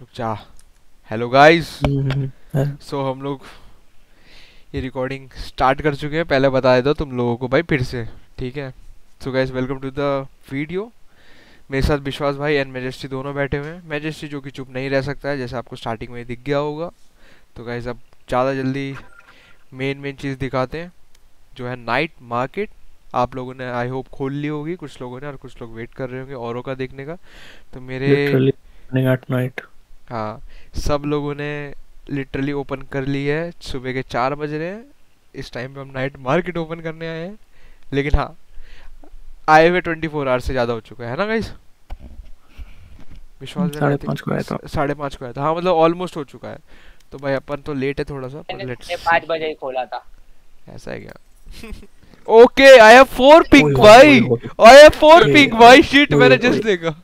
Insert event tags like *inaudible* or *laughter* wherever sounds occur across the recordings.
रुक जा। Hello guys so हम लोग ये रिकॉर्डिंग स्टार्ट कर चुके हैं। पहले बता दो तुम लोगों को भाई फिर से ठीक है? So guys welcome to the video मेरे साथ विश्वास भाई एंड मेजेस्टी दोनों बैठे हुए हैं। मेजेस्टी जो कि चुप नहीं रह सकता है जैसे आपको स्टार्टिंग में दिख गया होगा। तो गाइस अब ज़्यादा जल्दी मेन मेन चीज़ दिखाते हैं जो है नाइट मार्केट आप लोगों ने आई होप खोल ली होगी कुछ लोगों ने और कुछ लोग वेट कर रहे होंगे औरों का देखने का। तो मेरे night. हाँ सब लोगों ने लिटरली ओपन कर ली है। सुबह के चार बज रहे हैं। इस टाइम पे हम नाइट मार्केट ओपन करने आए हैं। लेकिन हाँ आए हुए ट्वेंटी फोर आवर से ज़्यादा हो चुका है। ना गाइस विश्वास साढ़े पाँच को आया था। साढ़े पाँच को आया था। हाँ मतलब ऑलमोस्ट हो चुका है। तो भाई अपन तो लेट है थोड़ा सा पर मैंने पाँच बजे ही खोला था। ऐसा है क्या? Okay I have four pink भाई आई हैव फोर पिंक भाई शिट मैंने जस्ट देखा।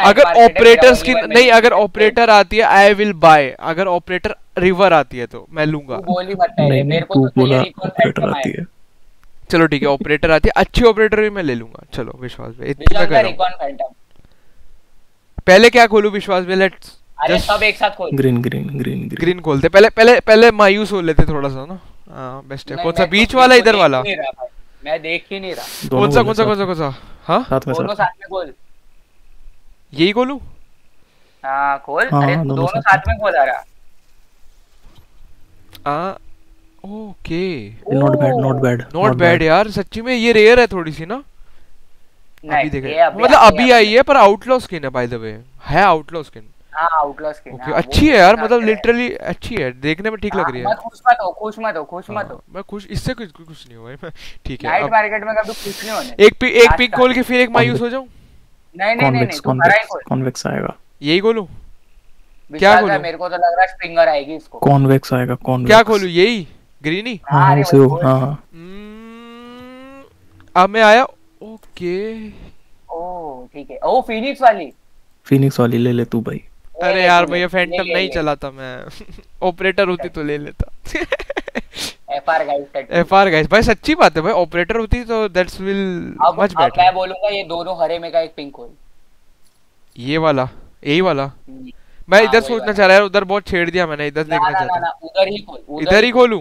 अगर ऑपरेटर one नहीं अगर ऑपरेटर आती है आई विल बाय अगर ऑपरेटर रिवर आती है तो मैं लूँगा। तू को चलो ठीक है ऑपरेटर आती है अच्छी ऑपरेटर भी मैं ले लूँगा। चलो विश्वास भाई इतनी मैं कर। रहा हूँ। पहले क्या खोलूं विश्वास भाई लेट्स अरे सब एक साथ खोल। Green green green green green खोलते पहले पहले पहले मायूस हो लेते थोड़ा सा ना। हाँ बेस्ट है। कौन सा बीच वाला तो इधर वाला? रहा भाई, मैं देख ही नहीं रहा। कौन सा कौन सा कौन सा कौन सा? हाँ? साथ में। साथ में खोल। यही खोलूं हाँ खोल हाँ, अरे हाँ, दोनों साथ में। खोल रहा। आ okay. Not bad not bad not bad यार सच्ची में ये रेयर है थोड़ी सी ना। अभी नहीं देखे। अभी मतलब अभी आई है पर आउटलॉ स्किन है बाय द वे है आउटलॉ स्किन हाँ आउटलॉ स्किन ओके अच्छी है यार मतलब लिटरली अच्छी है देखने में ठीक लग रही है। खुश मत हो खुश मत हो खुश मत हाँ, हो। मैं खुश इससे कुछ कुछ नहीं हुआ *laughs* ठीक है नाइट मार्केट में कभी खुश नहीं होने। एक पिक एक पिक खोल के फिर एक मायूस हो जाऊँ। नहीं नहीं नहीं कॉन्वेक्स आएगा। यही खोलूं? है, खोलूं? मेरे को तो लग रहा है स्प्रिंगर आएगी इसको। कॉन्वेक्स आएगा कॉन्वेक्स क्या खोलूं? यही? ग्रीन ही हाँ हाँ उसे। हाँ हम्म, अब मैं आया। ओके। ओ ठीक है। ओ फिनिक्स वाली। फिनिक्स वाली ले ले तू भाई। अरे यार भैया फैंटम नहीं चलाता मैं। *laughs* ऑपरेटर होती तो ले लेता। *laughs* FR guys F R guys भाई सच्ची बात है भाई ऑपरेटर होती तो दैट्स विल मच अब मैं बोलूँगा ये दोनों हरे में का एक पिंक खोल ये वाला यही वाला। हम्म। मैं हाँ, इधर सोचना चाह रहा है उधर बहुत छेड़ दिया मैंने इधर देखना चाहता ना उधर ही खोल इधर ही खोलूं?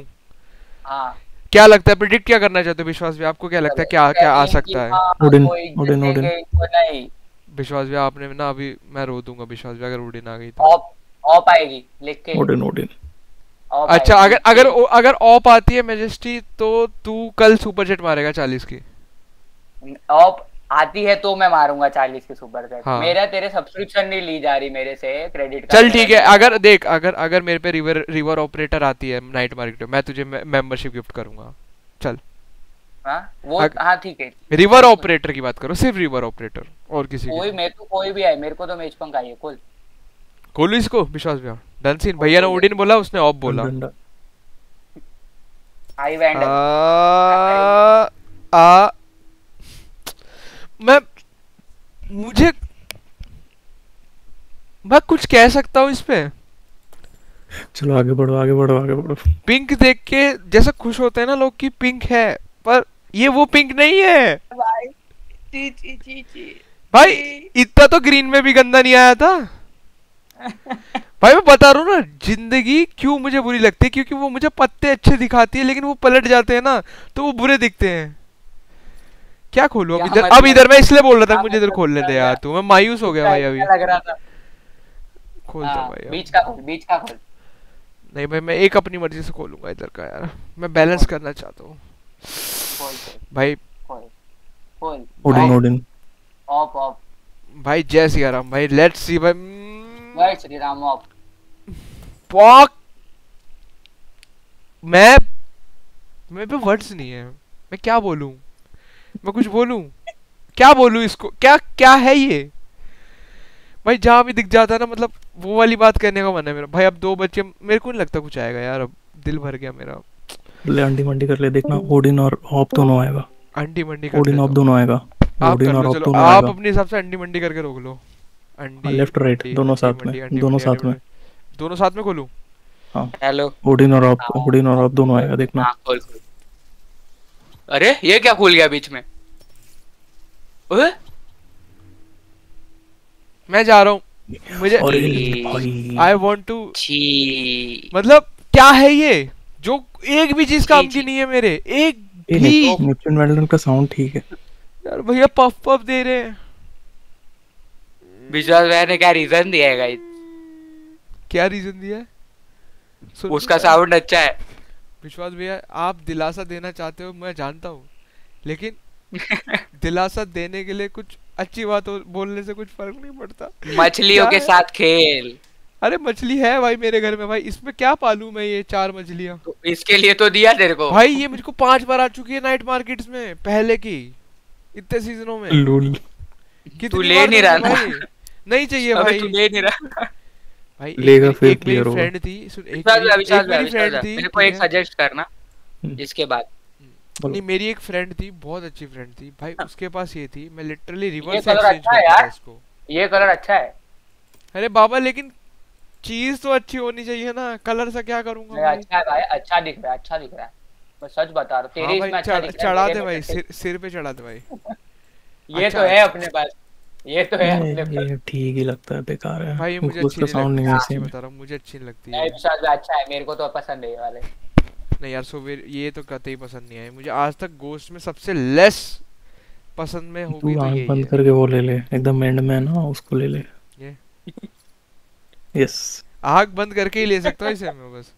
हाँ। क्या लगता है प्रिडिक्ट क्या करना चाहते हो विश्वास भी आपको क्या लगता है क्या क्या आ सकता है? उडिन, उडिन उडिन, उडिन। विश्वास भी आपने ना अभी मैं रो दूँगा विश्वास भी अगर उड़ीन आ गई तो। ऑप ऑप आएगी लिख के। ओडिन ऑप अच्छा अगर अगर अगर ऑप आती है मेजेस्टी तो तू कल सुपर जेट मारेगा चालीस की। ऑप आती है तो मैं मारूँगा चालीस की सुपर सेट हाँ। मेरा तेरे सब्सक्रिप्शन नहीं ली जा रही मेरे से क्रेडिट चल ठीक है अगर देख अगर अगर मेरे पे रिवर रिवर ऑपरेटर आती है नाइट मार्केट में मैं तुझे मेंबरशिप गिफ्ट करूँगा। चल। हाँ वो हाँ ठीक है। रिवर ऑपरेटर की बात करो सिर्फ़ रिवर ऑपरेटर और किसी कोई मेरे को कोई भी आए मेरे को तो मेज पंख आई है कुल खोलू इसको विश्वास भैया। डन सीन भैया ने। उडिन बोला उसने ऑफ़ बोला। आई वैंड आ, आ, मैं मुझे मैं कुछ कह सकता हूँ इस पे चलो आगे बढ़ो आगे बढ़ो आगे बढ़ो। पिंक देख के जैसा खुश होते हैं ना लोग कि पिंक है पर ये वो पिंक नहीं है। ची ची ची ची भाई इतना तो ग्रीन में भी गंदा नहीं आया था। *laughs* भाई मैं बता रहा हूँ ना ज़िंदगी क्यों मुझे बुरी लगती है? क्योंकि वो मुझे पत्ते अच्छे दिखाती है लेकिन वो पलट जाते हैं ना तो वो बुरे दिखते हैं। क्या खोलूं? अब इधर अब इधर मैं इसलिए बोल रहा था मुझे इधर दे रहा यार तू मैं मायूस हो गया भाई अभी। लग रहा था? खोलता हाँ, भाई बीच का खोल बीच का खोल। नहीं भाई मैं एक अपनी मर्ज़ी से खोलूँगा इधर का यार। मैं बैलेंस करना चाहता हूँ। खोल खोल। भाई खोल खोल। ओडिन ओडिन ऑफ़ ऑफ़ भाई जय सिया राम भाई लेट्स सी भाई जय श्री राम ऑफ़ पॉक मैं मेरे पे वर्ड्स नहीं है। मैं क्या बोलूँ? मैं कुछ बोलूँ? क्या बोलूँ इसको? क्या क्या है ये? भाई जहाँ भी दिख जाता है ना मतलब वो वाली बात कहने का मन है मेरा। भाई अब दो बच्चे मेरे को नहीं लगता कुछ आएगा यार। अब दिल भर गया मेरा। ले अंडी मंडी कर ले देखना। ओडिन और ऑप दोनों आएगा। अंडी मंडी कर ओडिन ऑप दोनों आएगा। आप ओडिन और चलो। दोनों आप अपने हिसाब से अंडी मंडी करके रोक लो। अंडी लेफ़्ट राइट दोनों साथ में दोनों साथ में। दोनों साथ में खोलूं? हेलो ओडिन और हाँ। ओडिन और ऑप दोनों आएगा देखना। हाँ खोल खोल। अरे ये क्या खुल गया बीच में? ओए। मैं जा रहा हूँ। मुझे आई वांट टू मतलब क्या है ये? जो एक भी चीज़ काम की नहीं है मेरे। एक भी नेप- नेपच्यून वेल्डन का साउंड ठीक है। यार भैया पफ पफ दे रहे हैं। विश्वास भैया ने क्या रीजन दिया है गाइस क्या रीजन दिया है? उसका साउंड अच्छा है। विश्वास भैया आप दिलासा देना चाहते हो मैं जानता हूँ। लेकिन *laughs* दिलासा देने के लिए कुछ अच्छी बात हो- बोलने से कुछ फ़र्क नहीं पड़ता। मछलियों के है? साथ खेल। अरे मछली है भाई मेरे घर में भाई। इसमें क्या पालू मैं ये चार मछलियाँ? तो इसके लिए तो दिया तेरे को। भाई ये मुझको पाँच बार आ चुकी है नाइट मार्केट्स में पहले की इतने सीजनों में। कितनी ले नहीं रहा? नहीं चाहिए भाई। तू ले नहीं रहा। भाई लेगा फिर एक मेरी होगा। फ्रेंड थी सुन एक मेरी फ्रेंड थी मेरे को एक सजेस्ट करना हम्म। इसके बाद। नहीं मेरी एक फ्रेंड थी बहुत अच्छी फ्रेंड थी। भाई उसके पास ये थी मैं लिटरली रिवर्स एक्सचेंज अच्छा करता था इसको। ये कलर अच्छा है। अरे बाबा लेकिन चीज़ तो अच्छी होनी चाहिए ना। कलर से क्या करूँगा अच्छा है भाई अच्छा दिख रहा है अच्छा दिख रहा है। मैं सच बता रहा हूँ तेरे हाँ इसमें अच्छा दिख रहा है चढ़ा दे भाई सिर सिर पे चढ़ा दे भाई। *laughs* ये अच्छा, तो है अच्छा। अपने पास। ये तो है पास ये ठीक ही लगता है बेकार है। भाई मुझे उसका अच्छी नहीं साउंड नहीं वैसे बता रहा हूँ मुझे अच्छी लगती है। भैया अच्छा है मेरे को तो पसंद है ये वाले। नहीं यार सोवेर ये तो कतई पसंद नहीं आई। मुझे आज तक गोश्त में सबसे लेस पसंद में होगी तू तो यही बंद करके वो ले ले एकदम एंड में ना उसको ले ले। ये? यस आग बंद करके ही ले सकता हूँ इसे मैं बस।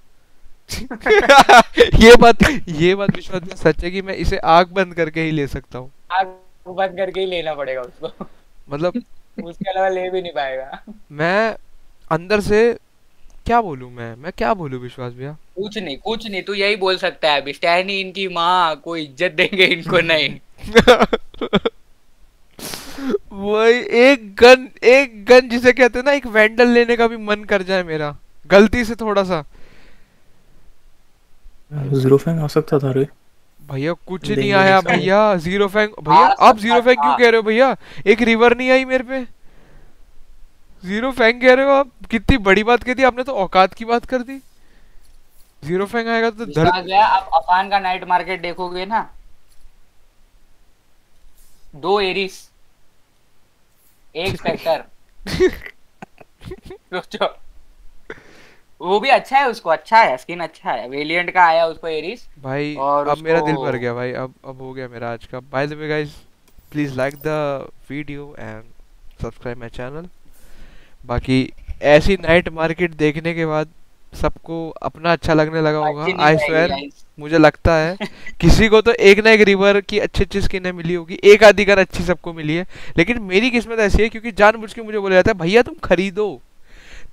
*laughs* ये बात ये बात विश्वास में सच है कि मैं इसे आग बंद करके ही ले सकता हूँ। आग बंद करके ही लेना पड़ेगा उसको। मतलब *laughs* उसके अलावा ले भी नहीं पाएगा। मैं अंदर से क्या बोलूँ मैं? मैं क्या बोलूँ विश्वास भैया? कुछ नहीं कुछ नहीं तू यही बोल सकता है अभी। स्टैनी इनकी माँ को इज़्ज़त देंगे इनको नहीं। *laughs* वही एक गन एक गन जिसे कहते हैं ना एक वैंडल लेने का भी मन कर जाए मेरा। गलती से थोड़ा सा। ज़ीरो फैंग आ सकता था रे। भैया कुछ देंगे नहीं आया भैया ज़ीरो फैंग भैया आप ज़ीरो फैंग क्यों कह रहे हो भैया? एक रिवर नहीं आई मेरे पे। ज़ीरो फैंग कह रहे हो आप? कितनी बड़ी बात कह दी आपने तो औकात की बात कर दी। ज़ीरो फैंग आएगा तो धर भैया आप अफान का नाइट मार्केट देखोगे ना। दो एरिस एक *laughs* स्पेक्टर *laughs* सोचो वो भी अच्छा है उसको अच्छा है स्किन अच्छा है। वेलिएंट का आया उसको एरिस भाई और अब मेरा दिल भर गया भाई अब अब हो गया मेरा आज का। By the way guys please like the video and subscribe my channel बाकी ऐसी नाइट मार्केट देखने के बाद सबको अपना अच्छा लगने लगा होगा आई स्वेयर मुझे लगता है *laughs* किसी को तो एक ना एक रिवर की अच्छी अच्छी स्किनें मिली होगी एक आधी गन अच्छी सबको मिली है। लेकिन मेरी किस्मत ऐसी है क्योंकि जानबूझ के मुझे बोला जाता है भैया तुम खरीदो।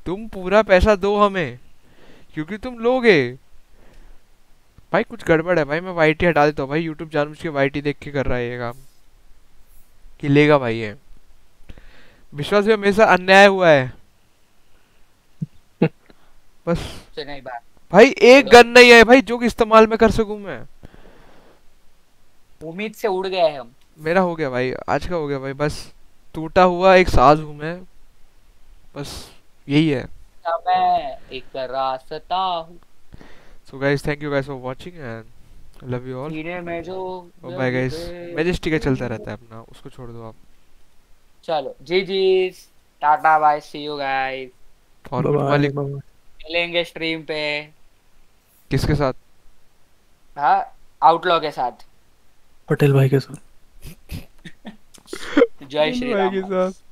तुम पूरा पैसा दो हमें क्योंकि तुम लोगे भाई कुछ गड़बड़ है भाई मैं वाईटी हटा देता हूँ। भाई यूट्यूब जानबूझ के वाईटी देख के कर रहा है ये काम। कि लेगा भाई ये। विश्वास भी मेरे साथ अन्याय हुआ है। *laughs* बस। भाई एक गन नहीं है भाई जो कि इस्तेमाल में कर सकूँ मैं। उम्मीद से उड़ गए हम। मेरा हो गया भाई आज का हो गया भाई बस। टूटा हुआ एक साज हूँ मैं। बस। यही है। मैं एक रास्ता हूँ। So guys thank you guys for watching and love you all सीने में जो ओ बाय गाइस मैजेस्टिक का चलता रहता है अपना उसको छोड़ दो आप। चलो जी जी Tata bye see you guys और गुड मिलेंगे स्ट्रीम पे। किसके साथ? हाँ आउटलॉ के साथ। पटेल भाई के साथ। *laughs* जय श्री भाई राम के साथ।